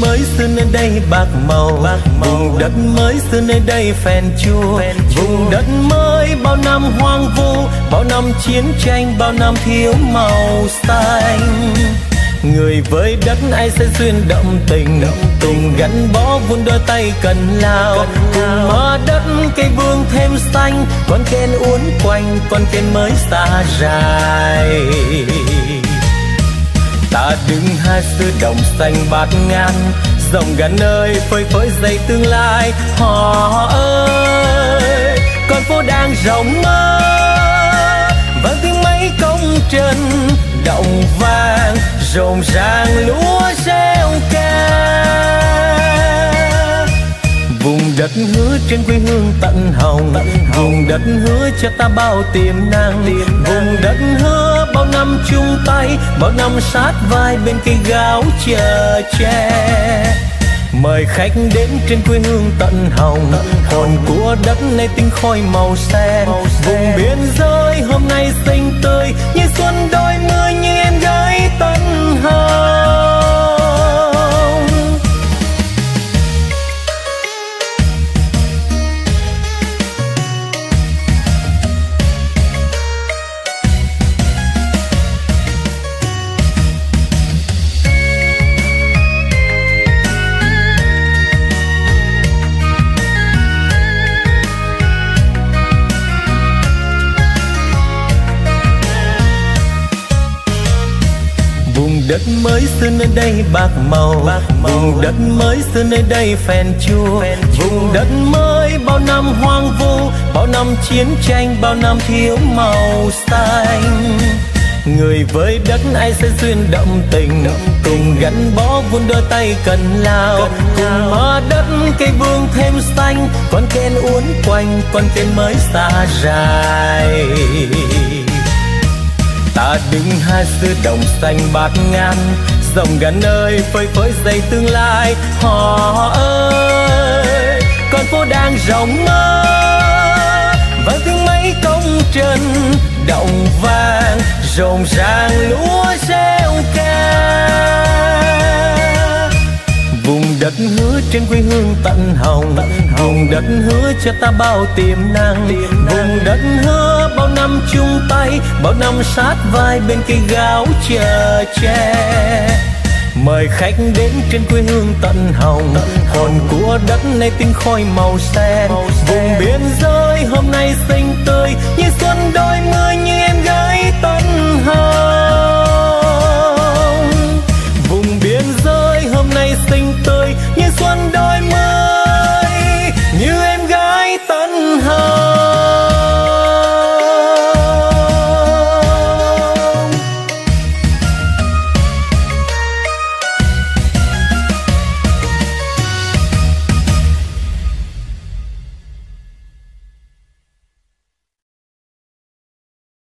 mới xưa nơi đây bạc màu. Vùng đất mới xưa nơi đây phèn chua. Vùng đất mới bao năm hoang vu bao năm chiến tranh bao năm thiếu màu xanh. Người với đất ai sẽ duyên đậm tình? Tình. Gắn bó vun đôi tay cần lao. Cùng mơ đất cây vương thêm xanh con khen uốn quanh con khen mới xa dài ta đứng hai xứ đồng xanh bát ngàn dòng gần nơi phơi phới dây tương lai. Họ ơi, con phố đang rộng mơ vang tiếng mấy công trần động vang, rộn ràng lúa reo ca. Vùng đất hứa trên quê hương tận hồng vùng đất hứa cho ta bao tiềm năng. Vùng đất hứa bao năm chung tay bao năm sát vai bên cây gáo chờ che. Mời khách đến trên quê hương tận hồng hồn của đất này tinh khói màu sen vùng biên giới hôm nay xinh tươi như xuân đôi mươi đất mới xưa nơi đây bạc màu. Vùng đất mới xưa nơi đây phèn chua vùng đất mới bao năm hoang vu bao năm chiến tranh bao năm thiếu màu xanh. Người với đất ai sẽ duyên đậm tình? Cùng gắn bó vun đôi tay cần lao. Cùng mơ đất cây vương thêm xanh. Con khen uốn quanh con khen mới xa dài ta đứng hai xưa đồng xanh bát ngàn dòng gần ơi phơi phới dậy tương lai. Họ ơi con phố đang rộng mơ vang tiếng mấy công trần động vàng rộn ràng lúa reo ca vùng đất hứa trên quê hương tận hồng vùng đất hứa cho ta bao tiềm năng. Vùng đất hứa bao năm chung tay bao năm sát vai bên cây gáo chờ che. Mời khách đến trên quê hương tận hồng hồn của đất này tinh khói màu sen vùng biên giới hôm nay xinh tươi như xuân đôi mươi như em